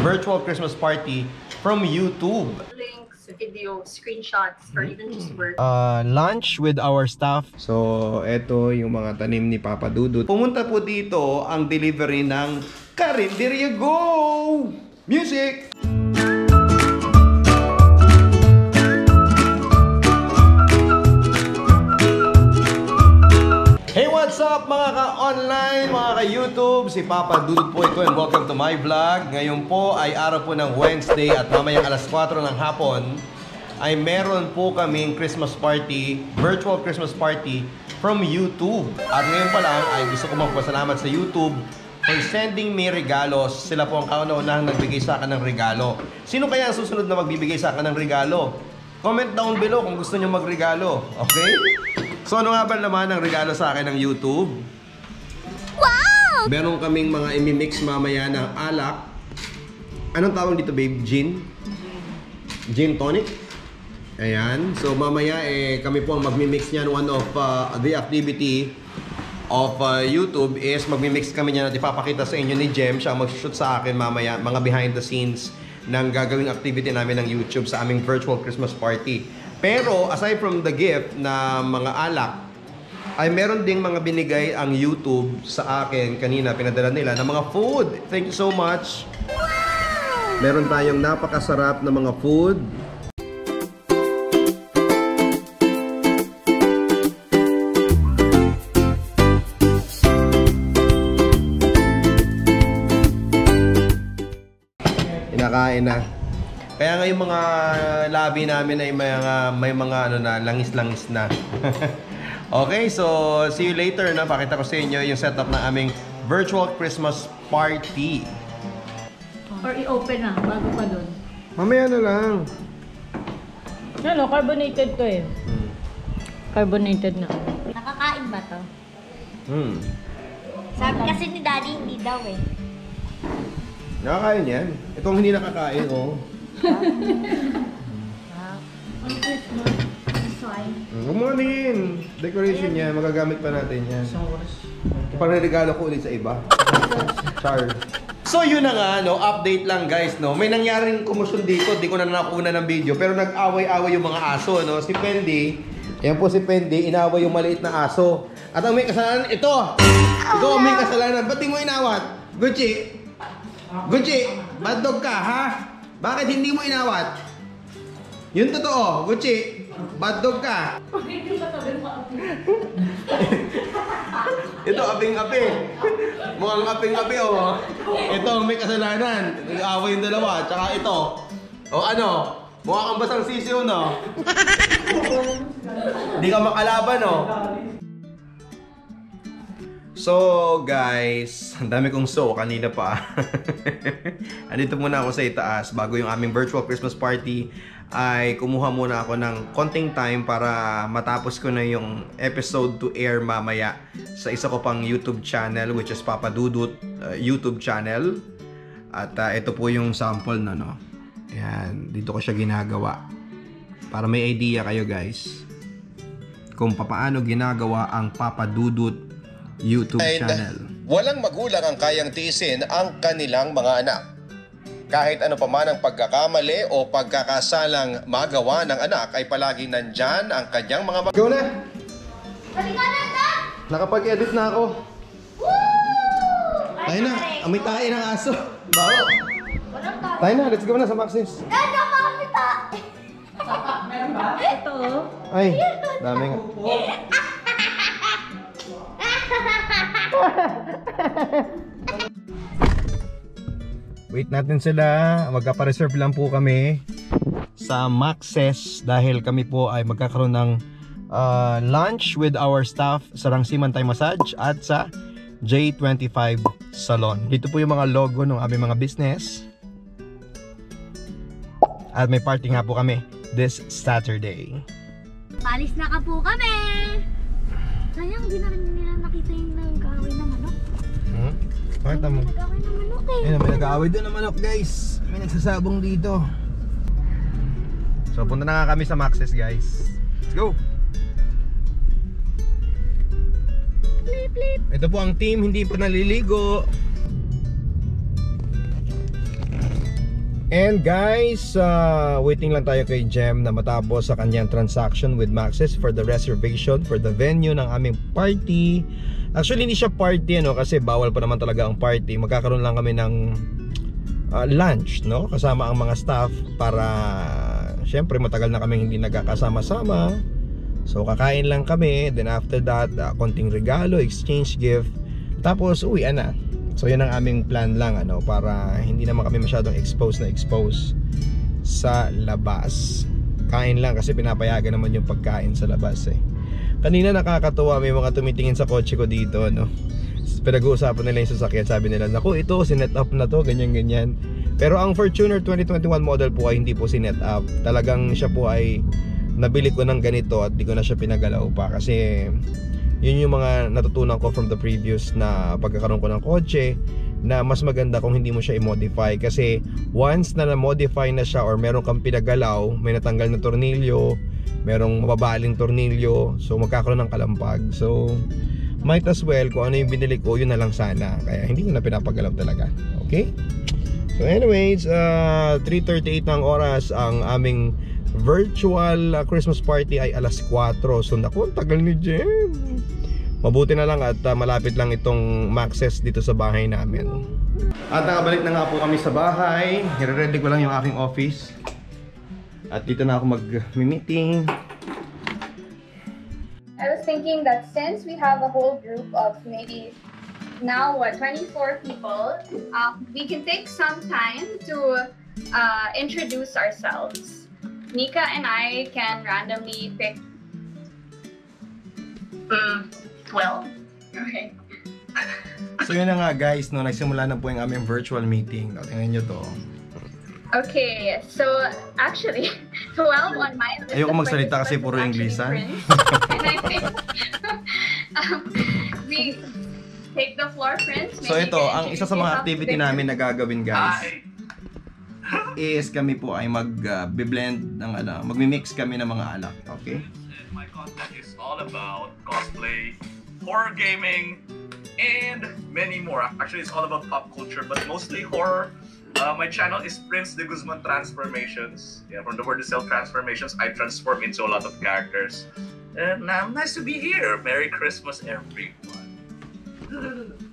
virtual Christmas party from YouTube. links, video, screenshots, or even just words. uh, lunch with our staff. So, eto yung mga tanim ni Papa Dudut. Pumunta po dito ang delivery ng Karinderya Go! Music! Hey, what's up mga ka-online, mga ka-YouTube? Si Papa Dudut po ito and welcome to my vlog. Ngayon po ay araw po ng Wednesday at mamayang alas 4 ng hapon ay meron po kaming Christmas party, virtual Christmas party from YouTube. At ngayon pa lang ay gusto ko magpasalamat sa YouTube for sending me regalos. Sila po ang kauna-unahang nagbigay sa akin ng regalo. Sino kaya ang susunod na magbibigay sa akin ng regalo? Comment down below kung gusto nyo magregalo. Okay? So ano nga ba naman ang regalo sa akin ng YouTube? Wow! Meron kaming mga imimix mamaya ng alak. Anong tawag dito babe? Gin? Gin tonic? Ayan. So mamaya eh kami po ang magmi-mix niyan. One of uh, the activity of uh, YouTube is magmi-mix kami niyan at ipapakita sa inyo ni Jem. Siya mag-shoot sa akin mamaya mga behind the scenes ng gagawing activity namin ng YouTube sa aming virtual Christmas party. Pero aside from the gift na mga alak, ay meron ding mga binigay ang YouTube sa akin kanina pinadala nila ng mga food. Thank you so much. Meron tayong napakasarap na mga food. Inakain na. Kaya nga yung mga labi namin ay may mga, may mga ano na, langis-langis na. okay, so see you later na. Pakita ko sa inyo yung setup ng aming virtual Christmas party. Or i-open na, bago pa dun. Mamaya na lang. Ano, carbonated to eh. Carbonated na. Nakakain ba to? Hmm. Sabi kasi ni Daddy, hindi daw eh. Nakakain yan. Itong hindi nakakain, oh. On Christmas, this wine. Huwag mo ano yun. Decoration yan. Magagamit pa natin yan. Pagregalo ko ulit sa iba. Char. So yun na nga, no, update lang guys, no. May nangyaring kumusyon dito, di ko na nakuna ng video, pero nag-away-away yung mga aso, no. Si Pendi, yan po si Pendi, inaway yung maliit na aso. At ang may kasalanan, ito! Ito ang may kasalanan. Ba't di mo inawat? Gucci! Gucci! Bad dog ka, ha? Bakit hindi mo inawat? Yun totoo, Gucci. Bad dog ka. Ito, aping-api. Mukhang aping-api, oh. Ito, may kasalanan. Nag-aaway yung dalawa. Tsaka ito. O ano? Mukha kang basang sisiyo, no? Hindi ka makalaban, no? So, guys, ang dami kong so kanina pa. Andito muna ako sa itaas bago yung aming virtual Christmas party ay kumuha muna ako ng konting time para matapos ko na yung episode to air mamaya sa isa ko pang YouTube channel which is Papa Dudut uh, YouTube channel. At uh, ito po yung sample na no. Ayan, dito ko siya ginagawa. Para may idea kayo guys kung papaano ginagawa ang Papa Dudut YouTube And channel. walang magulang ang kayang tiisin ang kanilang mga anak. Kahit ano pa man ang pagkakamali o pagkakasalang magawa ng anak ay palaging nandyan ang kanyang mga mag- Ikaw na! Halika na, Dad! Nakapag-edit na ako. Woo! Tayo na, amoy tayo ng aso. Bawo. Walang tayo. Tayo na, let's go na sa Maxis. Dad, nakamita! Ito oh. Ay, dami nga. Wait natin sila. Magkapa-reserve lang po kami sa Maxes dahil kami po ay magkakaroon ng uh, lunch with our staff sa Rangsiman Thai Massage at sa J25 Salon. Dito po yung mga logo ng aming mga business. At may party nga po kami this Saturday. Palis na ka po kami! Sayang, di na nila nakita yung nag-away ng manok. Hmm? Pakita mo. Nag-away ng manok eh. Ayun, may nag-aaway doon ng manok guys. May nagsasabong dito. So punta na nga kami sa Maxes guys. Let's go! Ito po ang team, hindi pa naliligo. And guys, uh, waiting lang tayo kay Jem na matapos sa kanyang transaction with Maxis for the reservation for the venue ng aming party. Actually, hindi siya party ano kasi bawal pa naman talaga ang party. Magkakaroon lang kami ng uh, lunch, no? Kasama ang mga staff para syempre matagal na kami hindi nagkakasama-sama. So kakain lang kami, then after that, uh, konting regalo, exchange gift. Tapos uwi na. So yan ang aming plan lang ano para hindi naman kami masyadong expose na expose sa labas. Kain lang kasi pinapayagan naman yung pagkain sa labas eh. Kanina nakakatuwa may mga tumitingin sa kotse ko dito no. Pinag-uusapan nila yung sasakyan Sabi nila Naku ito sinet up na to Ganyan ganyan Pero ang Fortuner 2021 model po ay hindi po sinet up Talagang siya po ay Nabili ko ng ganito At di ko na siya pinagalaw pa Kasi yun yung mga natutunan ko from the previous na pagkakaroon ko ng kotse na mas maganda kung hindi mo siya i-modify. Kasi once na na-modify na siya or meron kang pinagalaw may natanggal na tornilyo merong mababaling tornilyo so magkakaroon ng kalampag. So might as well kung ano yung binili ko yun na lang sana. Kaya hindi ko na pinapagalaw talaga. Okay? So anyways uh, 3.38 ng oras ang aming virtual uh, Christmas party ay alas 4 so naku ang tagal ni Jen. Mabuti na lang at uh, malapit lang itong Maxes dito sa bahay namin. At nakabalik na nga po kami sa bahay. Nire-ready ko lang yung aking office. At dito na ako mag-meeting. I was thinking that since we have a whole group of maybe now what 24 people, um, we can take some time to uh, introduce ourselves. Nika and I can randomly pick mm, 12. Okay. So yun na nga guys, no, nagsimula na po yung aming virtual meeting. No, tingnan nyo to. Okay, so actually, 12 on my list. Ayoko magsalita kasi puro. Prince. and I think um, we take the floor, Prince. So ito, ang isa sa mga activity namin na gagawin guys Hi! Is kami po ay mag-blend ng ano, magmi-mix kami ng mga alak, okay? And my content is all about cosplay, horror gaming, and many more. Actually, it's all about pop culture, but mostly horror. Uh, my channel is Prince de Guzman Transformations. Yeah, from the word itself, transformations, I transform into a lot of characters. And um, nice to be here. Merry Christmas, everyone.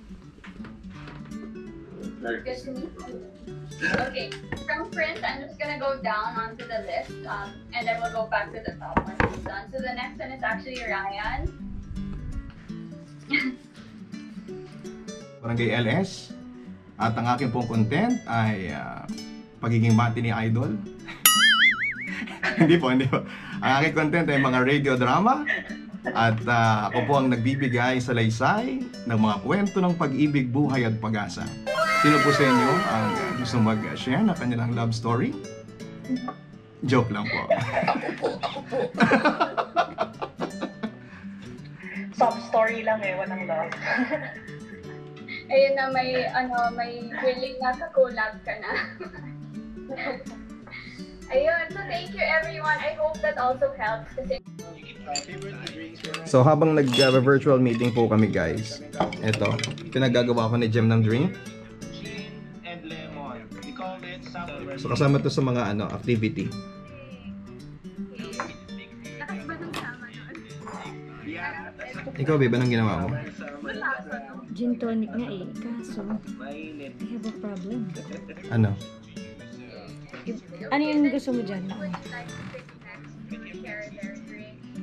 Okay, from Prince, I'm just gonna go down onto the list, um, and then we'll go back to the top when he's done. So the next one is actually Ryan. Barangay LS. At ang aking pong content ay ah, pagiging bati ni Idol. hindi po, hindi po. Ang aking content ay mga radio drama. At ah, ako po ang nagbibigay sa laysay ng mga kwento ng pag-ibig, buhay at pag-asa. Sino po sa inyo ang gusto mag-share na kanilang love story? Joke lang po. Sob story lang eh, walang love. Ayun na may, ano, may willing na ka-collab ka na. Ayun, so thank you everyone. I hope that also helps kasi So habang nag-virtual meeting po kami guys, eto, pinagagawa ko ni Jem ng drink. So kasama to sa mga ano activity. Ikaw, babe, anong ginawa mo? Gin tonic nga eh. Kaso, I have a problem. Ano? Ano yung gusto mo dyan?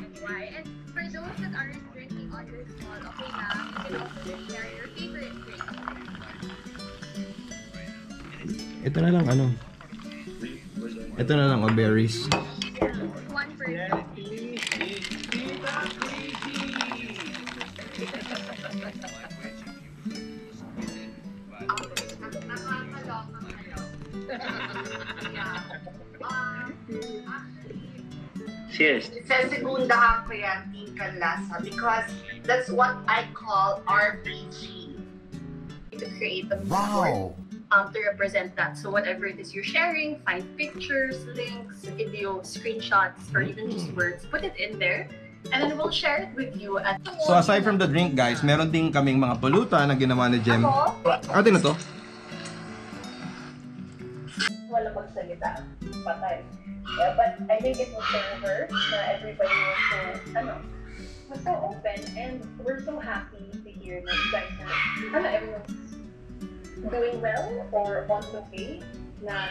and why. And for those that aren't drinking on this call, okay na, you can also share your favorite drink. Ito na lang ano. Ito na lang, oh, berries. Cheers. Sesegundahan ko yan, Team Kanlasa, because that's what I call RPG. to create a board um, to represent that. So whatever it is you're sharing, find pictures, links, video, screenshots, or even just words, put it in there. And then we'll share it with you at So aside from the drink guys, meron din kaming mga pulutan na ginawa ni Jem. Ako, Atin na to. wala magsalita. Patay. Yeah, but I think it was over na everybody was so, ano, was so open and we're so happy to hear na you guys na, ano, everyone's doing well or on the way na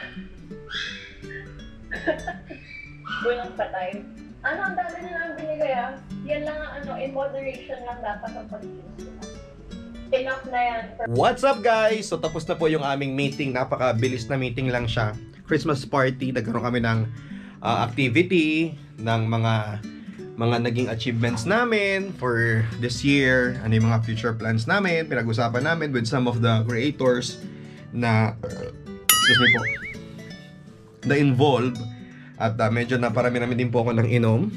walang patay. Ano, ang dami na lang binigay ah. Yan lang ang ano, in moderation lang dapat ang pag-inom. Enough na yan What's up guys? So tapos na po yung aming meeting. Napakabilis na meeting lang siya. Christmas party. Nagkaroon kami ng uh, activity ng mga mga naging achievements namin for this year. Ano yung mga future plans namin. Pinag-usapan namin with some of the creators na excuse me po na involved at uh, medyo na parami namin din po ako ng inom.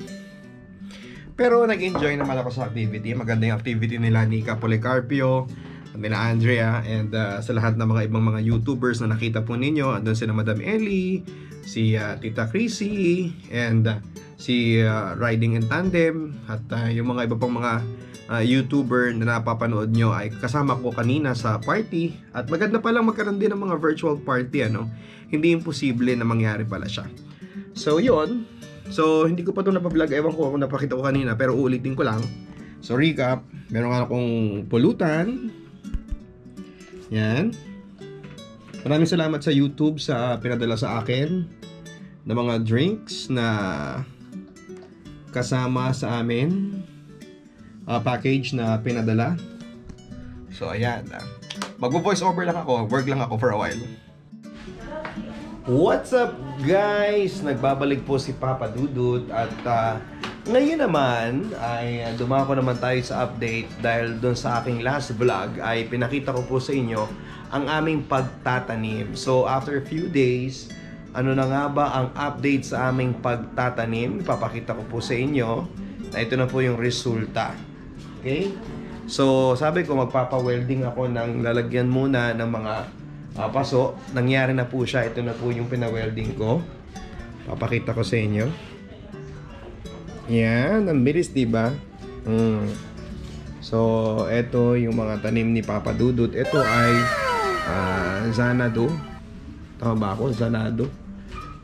Pero nag-enjoy naman ako sa activity. Maganda yung activity nila ni Policarpio, nila Andrea, and uh, sa lahat ng mga ibang mga YouTubers na nakita po ninyo. Andun sila Madam Ellie, si uh, Tita Chrissy, and uh, si uh, Riding in Tandem, at uh, yung mga iba pang mga uh, YouTuber na napapanood nyo ay kasama ko kanina sa party. At maganda palang magkaroon din ng mga virtual party, ano? Hindi imposible na mangyari pala siya. So, yun. So, hindi ko pa ito napablog. Ewan ko kung napakita ko kanina. Pero uulitin ko lang. So, recap. Meron nga akong pulutan. Yan. Maraming salamat sa YouTube sa pinadala sa akin ng mga drinks na kasama sa amin. Uh, package na pinadala. So, ayan. Magvo-voice over lang ako. Work lang ako for a while. What's up guys? Nagbabalik po si Papa Dudut at uh, ngayon naman ay uh, dumako naman tayo sa update dahil doon sa aking last vlog ay pinakita ko po sa inyo ang aming pagtatanim. So after a few days, ano na nga ba ang update sa aming pagtatanim? Papakita ko po sa inyo na ito na po yung resulta. Okay? So sabi ko magpapa-welding ako ng lalagyan muna ng mga uh, paso. Nangyari na po siya. Ito na po yung pina-welding ko. Papakita ko sa inyo. Yan, ang bilis, di ba? Mm. So, ito yung mga tanim ni Papa Dudut. Ito ay uh, Zanado. Tama ba ako? Zanado.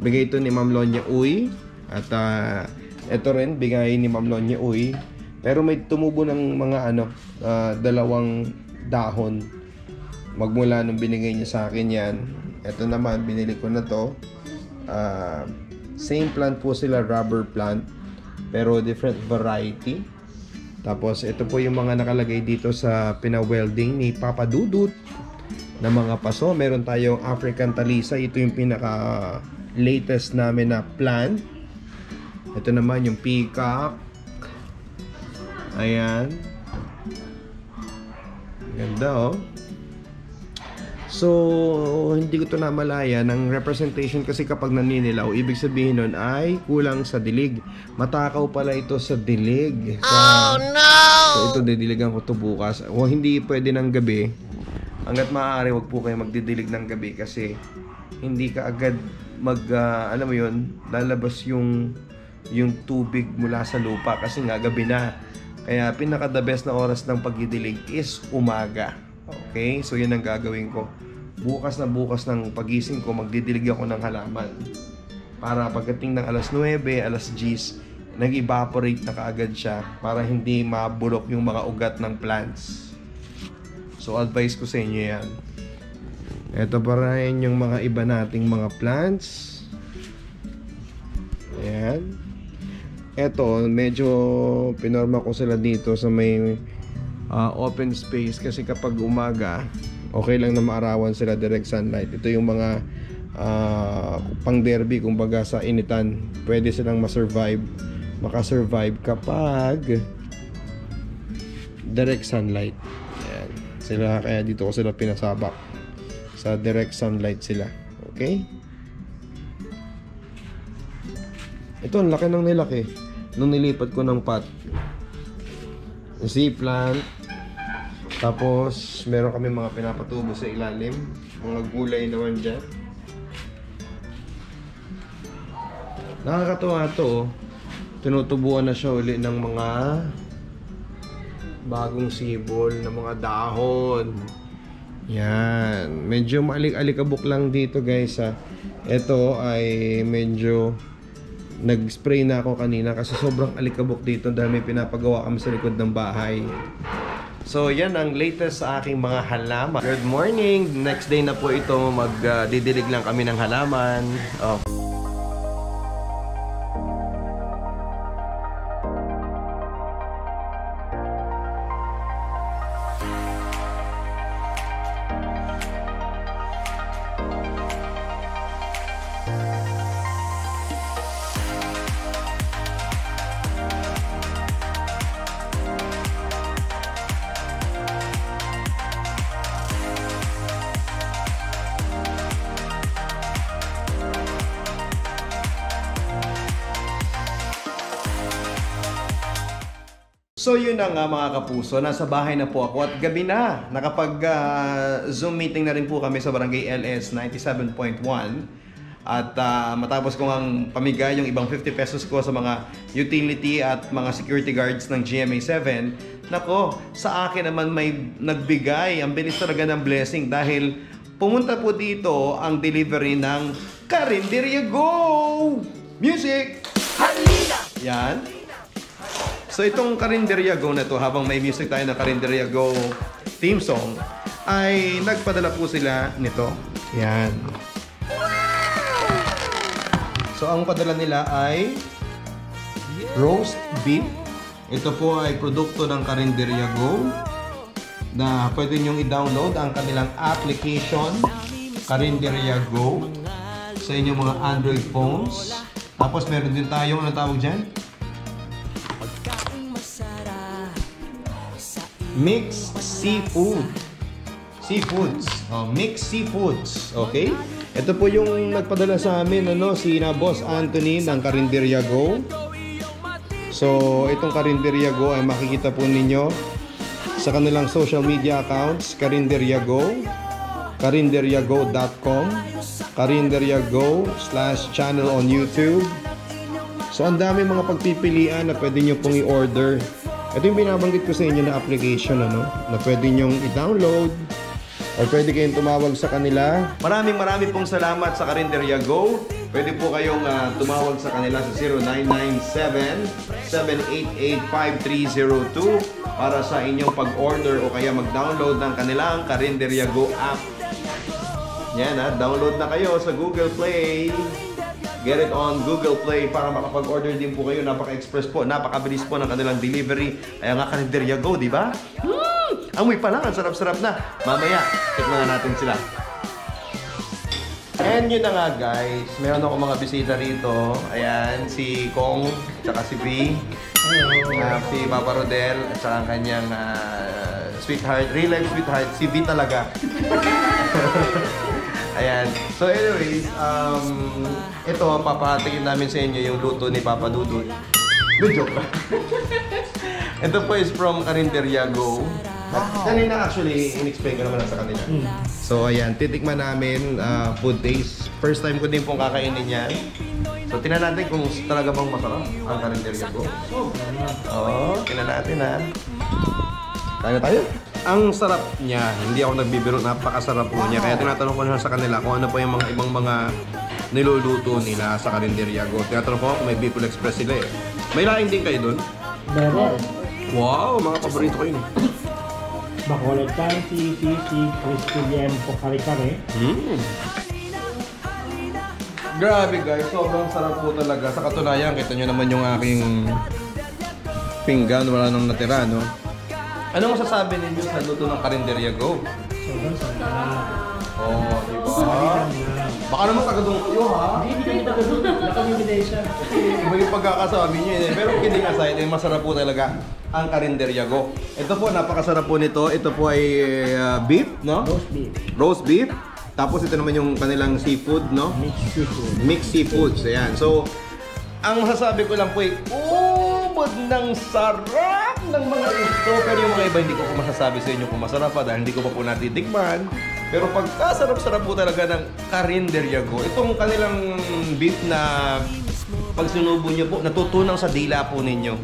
Bigay ito ni Ma'am Lonya Uy. At uh, ito rin, bigay ni Ma'am Lonya Uy. Pero may tumubo ng mga ano, uh, dalawang dahon magmula nung binigay niya sa akin yan ito naman binili ko na to uh, same plant po sila rubber plant pero different variety tapos ito po yung mga nakalagay dito sa pina-welding ni Papa Dudut na mga paso meron tayong African Talisa ito yung pinaka latest namin na plant ito naman yung peacock ayan ganda oh So, hindi ko to namalaya ng representation kasi kapag naninilaw, ibig sabihin nun ay kulang sa dilig. Matakaw pala ito sa dilig. Sa, oh no! So, ito didiligan ko to bukas. O hindi pwede ng gabi. Hanggat maaari, wag po kayo magdidilig ng gabi kasi hindi ka agad mag, uh, alam mo yun, lalabas yung yung tubig mula sa lupa kasi nga gabi na. Kaya pinaka the best na oras ng pagdidilig is umaga. Okay? So, yan ang gagawin ko. Bukas na bukas ng pagising ko, magdidilig ako ng halaman. Para pagdating ng alas 9, alas 10, nag-evaporate na kaagad siya para hindi mabulok yung mga ugat ng plants. So, advice ko sa inyo yan. Ito pa rin yung mga iba nating mga plants. Ayan. Ito, medyo pinorma ko sila dito sa may uh, open space kasi kapag umaga okay lang na maarawan sila direct sunlight ito yung mga uh, pang derby kumbaga sa initan pwede silang masurvive makasurvive kapag direct sunlight. Sila kaya dito ko sila pinasabak sa direct sunlight sila okay ito ang laki ng nilaki nung nilipat ko ng pot sea plant tapos, meron kami mga pinapatubo sa ilalim. Mga gulay naman dyan. Nakakatuwa to. Oh. Tinutubuan na siya uli ng mga bagong sibol, ng mga dahon. Yan. Medyo maalik-alikabok lang dito guys ha. Ito ay medyo nag-spray na ako kanina kasi sobrang alikabok dito dahil may pinapagawa kami sa likod ng bahay. So yan ang latest sa aking mga halaman. Good morning! Next day na po ito. Magdidilig lang kami ng halaman. Oh. So yun na nga mga kapuso, nasa bahay na po ako at gabi na. Nakapag ah, Zoom meeting na rin po kami sa Barangay LS 97.1 at ah, matapos ko ngang pamigay yung ibang 50 pesos ko sa mga utility at mga security guards ng GMA 7, nako, sa akin naman may nagbigay. Ang bilis talaga ng blessing dahil pumunta po dito ang delivery ng Karinderya Go! Music! Yan. So itong Karinderya Go na to, habang may music tayo ng Karinderya Go theme song, ay nagpadala po sila nito. Yan. So ang padala nila ay roast beef. Ito po ay produkto ng Karinderya Go na pwede nyong i-download ang kanilang application Karinderya Go sa inyong mga Android phones. Tapos meron din tayong, ano tawag dyan? Mixed Seafood. Seafoods. Oh, Mixed Seafoods. Okay? Ito po yung nagpadala sa amin, ano, si na Boss Anthony ng Karinderya Go. So, itong Karinderya Go ay makikita po ninyo sa kanilang social media accounts, Karinderya Go, karinderyago.com, Karinderya Go slash channel on YouTube. So, ang dami mga pagpipilian na pwede nyo pong i-order. Ito yung binabanggit ko sa inyo na application ano, na pwede nyong i-download or pwede kayong tumawag sa kanila. Maraming maraming pong salamat sa Karinderya Go. Pwede po kayong ah, tumawag sa kanila sa 0997-788-5302 para sa inyong pag-order o kaya mag-download ng kanilang Karinderya Go app. Yan ha, download na kayo sa Google Play. Get it on Google Play para makapag-order din po kayo. Napaka-express po, napakabilis po ng kanilang delivery. Kaya nga Karinderya Go, di ba? Hmm! Amoy pa lang, ang sarap-sarap na. Mamaya, tikman na natin sila. And yun na nga guys, meron ako mga bisita rito. Ayan, si Kong, tsaka si B. Uh, si Papa Rodel, at saka ang kanyang ah, sweetheart, real life sweetheart, si B talaga. Ayan. So anyways, um, ito, papahatingin namin sa inyo yung luto ni Papa Dudut. No joke lang. ito po is from Karinderya Go. At kanina actually, in-explain ko naman sa kanila. So ayan, titikman namin uh, food taste. First time ko din pong kakainin yan. So tingnan natin kung talaga bang masarap ang Karinderya Go. Oo, tingnan natin ha. Tayo tayo. Ang sarap niya, hindi ako nagbibiro, napakasarap po niya. Kaya tinatanong ko na sa kanila kung ano pa yung mga ibang mga niluluto nila sa Karinderya Go. Tinatanong ko kung may Bicol Express sila eh. May laing din kayo dun? Meron. Wow, mga paborito ko yun. Bacolod County, Sisig, Crispy Liempo, Kare-Kare. Mm. Grabe guys, sobrang sarap po talaga. Sa katunayan, kita nyo naman yung aking pinggan, wala nang natira, no? Ano masasabi ninyo sa luto ng Karinderya Go? Sobrang sarap. Oh, di ba? Baka naman taga doon kayo, ha? Hindi kami. Wala kami ebidensya. Iba yung pagkakasabi niyo eh. Pero kidding aside, eh, masarap po talaga ang Karinderya Go. Ito po, napakasarap po nito. Ito po ay uh, beef, no? Roast beef. Roast beef. Tapos ito naman yung kanilang seafood, no? Mixed seafood. Mixed seafoods. Ayan. So, ang masasabi ko lang po ay, ubod ng sarap ng mga ito. Pero yung mga iba, hindi ko po masasabi sa inyo kung masarap pa dahil hindi ko pa po natitikman. Pero pagkasarap-sarap po talaga ng Karinderya Go. Itong kanilang beef na pag sinubo nyo po, natutunaw sa dila po ninyo.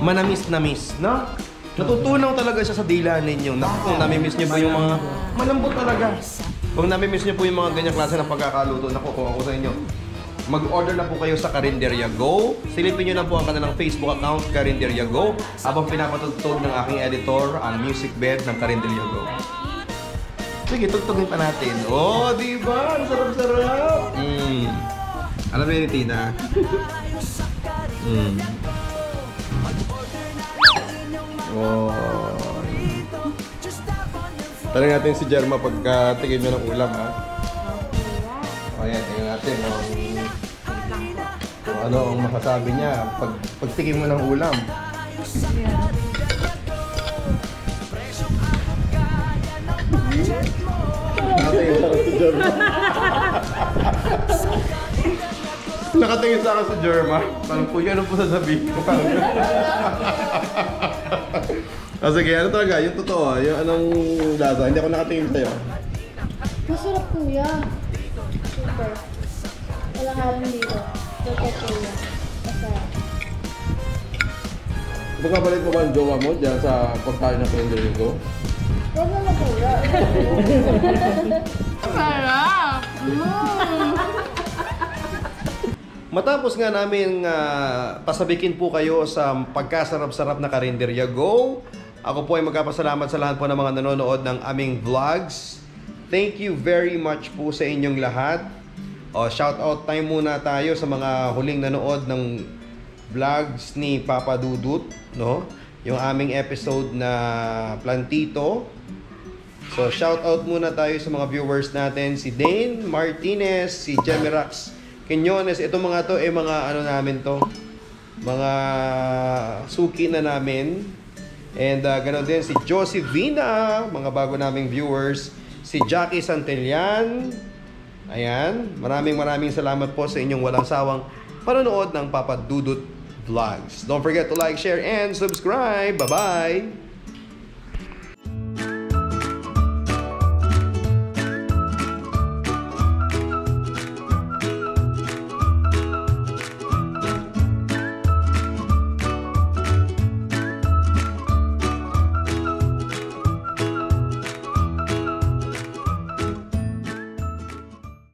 Manamis-namis, no? Natutunaw talaga siya sa dila ninyo. Naku, kung nami-miss niyo po yung mga malambot talaga. Kung nami-miss niyo po yung mga ganyang klase ng pagkakaluto, naku, kung ako sa inyo, mag-order na po kayo sa Carinderia Go. Silipin niyo lang po ang kanilang Facebook account, Carinderia Go, habang pinapatugtog ng aking editor ang music bed ng Carinderia Go. Sige, tugtugin pa natin. Oh, di ba? Sarap-sarap. Mm. Alam niyo ni Tina? Mm. Oh. Tanong natin si Jerma pagka tingin niya ng ulam, ha? O yan, tingnan natin kung, kung ano ang masasabi niya pag pagtingin mo ng ulam. Nakatingin sa akin si Jerma. Nakatingin sa akin si Jerma. Parang po, ano po sasabihin ko? Parang Ah, sige, ano talaga? Yung totoo, yung anong lasa? Hindi ako nakatingin sa'yo. Masarap kuya. Super. Walang halang dito. Super kuya. Masarap. Pagkabalit mo ba ang jowa mo dyan sa pagkain ng calendar ko? Huwag na kuya. Sarap! Matapos nga namin ah, pasabikin po kayo sa pagkasarap-sarap na Karinderya Go, ako po ay magkapasalamat sa lahat po ng mga nanonood ng aming vlogs. Thank you very much po sa inyong lahat. O, shout out time muna tayo sa mga huling nanood ng vlogs ni Papa Dudut, no? Yung aming episode na Plantito. So, shout out muna tayo sa mga viewers natin, si Dane Martinez, si Jemirax Quinones. Ito mga to, eh mga ano namin to, mga suki na namin. And uh, ganoon din si Josie Vina, mga bago naming viewers. Si Jackie Santillan. Ayan, maraming maraming salamat po sa inyong walang sawang panonood ng Papa Dudut Vlogs. Don't forget to like, share, and subscribe. Bye-bye!